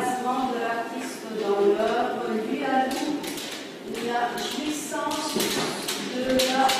transvasement de l'artiste dans l'œuvre lui alloue la jouissance de la